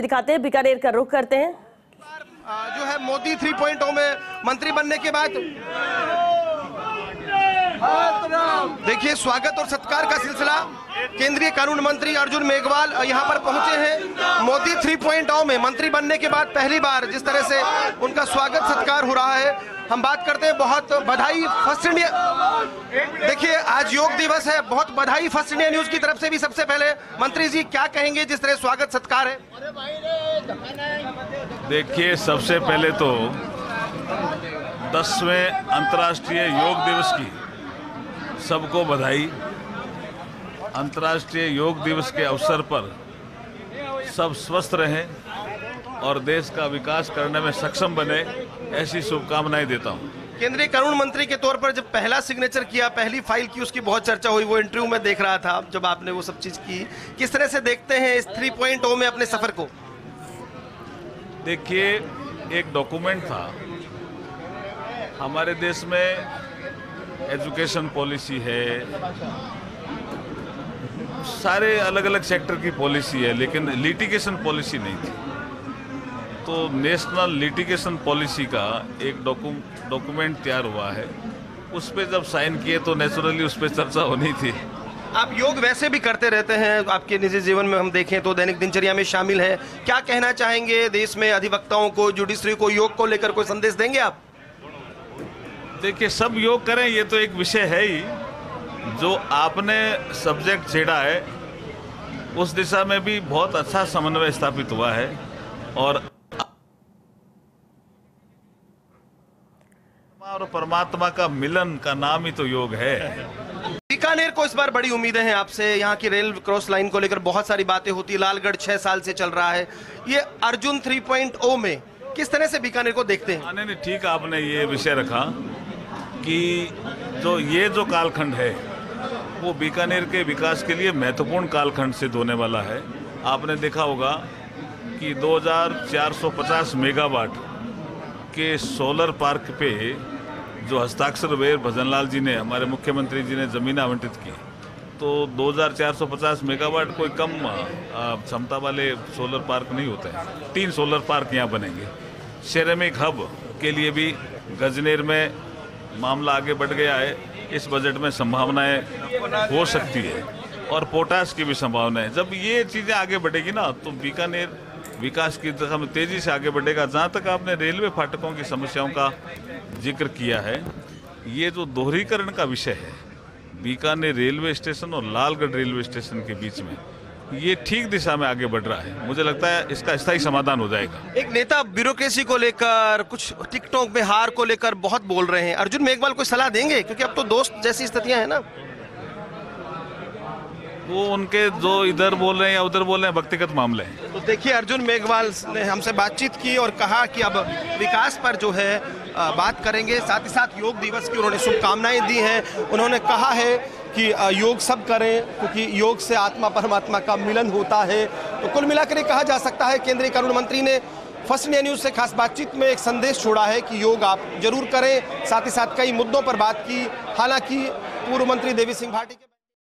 दिखाते हैं, बीकानेर का रुख करते हैं। जो है मोदी 3.0 में मंत्री बनने के बाद देखिए, स्वागत और सत्कार का सिलसिला। केंद्रीय कानून मंत्री अर्जुन मेघवाल यहाँ पर पहुँचे हैं। मोदी 3.0 में मंत्री बनने के बाद पहली बार जिस तरह से उनका स्वागत सत्कार हो रहा है, हम बात करते हैं बहुत बधाई फ़र्स्ट इंडिया देखिए, आज योग दिवस है, बहुत बधाई फ़र्स्ट इंडिया न्यूज़ की तरफ़ से भी सबसे पहले। मंत्री जी, क्या कहेंगे जिस तरह स्वागत सत्कार है? देखिए, सबसे पहले तो दसवें अंतर्राष्ट्रीय योग दिवस की सबको बधाई। अंतर्राष्ट्रीय योग दिवस के अवसर पर सब स्वस्थ रहें और देश का विकास करने में सक्षम बने ऐसी शुभकामनाएँ देता हूँ। केंद्रीय कानून मंत्री के तौर पर जब पहला सिग्नेचर किया पहली फ़ाइल की उसकी बहुत चर्चा हुई वो इंटरव्यू में देख रहा था जब आपने वो सब चीज़ की। किस तरह से देखते हैं इस 3.0 में अपने सफ़र को? देखिए एक डॉक्यूमेंट था। हमारे देश में एजुकेशन पॉलिसी है, सारे अलग अलग सेक्टर की पॉलिसी है, लेकिन लिटिगेशन पॉलिसी नहीं थी। तो नेशनल लिटिगेशन पॉलिसी का एक डॉक्यूमेंट तैयार हुआ है। उस पर जब साइन किए तो नेचुरली उस पर चर्चा होनी थी। आप योग वैसे भी करते रहते हैं, आपके निजी जीवन में हम देखें तो दैनिक दिनचर्या में शामिल है। क्या कहना चाहेंगे देश में अधिवक्ताओं को जुडिशरी को, योग को लेकर कोई संदेश देंगे आप? देखिए, सब योग करें, ये तो एक विषय है ही। जो आपने सब्जेक्ट छेड़ा है, उस दिशा में भी बहुत अच्छा समन्वय स्थापित हुआ है और और परमात्मा का मिलन का नाम ही तो योग है। बीकानेर को इस बार बड़ी उम्मीदें हैं आपसे। यहाँ की रेल क्रॉस लाइन को लेकर बहुत सारी बातें होती लालगढ़ छह साल से चल रहा है। ये अर्जुन 3.0 में किस तरह से बीकानेर को देखते हैं? आने ने ठीक आपने ये विषय रखा कि जो ये जो कालखंड है, वो बीकानेर के विकास के लिए महत्वपूर्ण कालखंड सिद्ध होने वाला है। आपने देखा होगा कि 2450 मेगावाट के सोलर पार्क पे जो हस्ताक्षर वे भजनलाल जी ने, हमारे मुख्यमंत्री जी ने ज़मीन आवंटित की तो 2450 मेगावाट कोई कम क्षमता वाले सोलर पार्क नहीं होते हैं। तीन सोलर पार्क यहाँ बनेंगे। सिरेमिक हब के लिए भी गजनेर में मामला आगे बढ़ गया है। इस बजट में संभावनाएँ हो सकती है और पोटास की भी संभावना है। जब ये चीज़ें आगे बढ़ेगी ना तो बीकानेर विकास की दिशा में तेज़ी से आगे बढ़ेगा। जहाँ तक आपने रेलवे फाटकों की समस्याओं का ज़िक्र किया है, ये जो दोहरीकरण का विषय है, बीकानेर रेलवे स्टेशन और लालगढ़ रेलवे स्टेशन के बीच में ये ठीक दिशा में आगे बढ़ रहा है। मुझे लगता है इसका स्थायी समाधान हो जाएगा। एक नेता ब्यूरोक्रेसी को लेकर कुछ टिकटॉक में हार को लेकर बहुत बोल रहे हैं। अर्जुन मेघवाल कोई सलाह देंगे? क्योंकि अब तो दोस्त जैसी स्थितियाँ हैं ना। वो उनके जो इधर बोल रहे हैं या उधर बोल रहे हैं व्यक्तिगत मामले हैं। तो देखिए अर्जुन मेघवाल ने हमसे बातचीत की और कहा कि अब विकास पर जो है बात करेंगे। साथ ही साथ योग दिवस की उन्होंने शुभकामनाएँ दी हैं। उन्होंने कहा है कि योग सब करें, क्योंकि योग से आत्मा परमात्मा का मिलन होता है। तो कुल मिलाकर कहा जा सकता है, केंद्रीय कानून मंत्री ने फ़र्स्ट इंडिया न्यूज़ से खास बातचीत में एक संदेश छोड़ा है कि योग आप ज़रूर करें। साथ ही साथ कई मुद्दों पर बात की। हालाँकि पूर्व मंत्री देवी सिंह भाटी के